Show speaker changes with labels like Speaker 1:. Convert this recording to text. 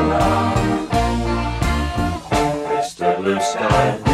Speaker 1: around. Mr. Blue Sky.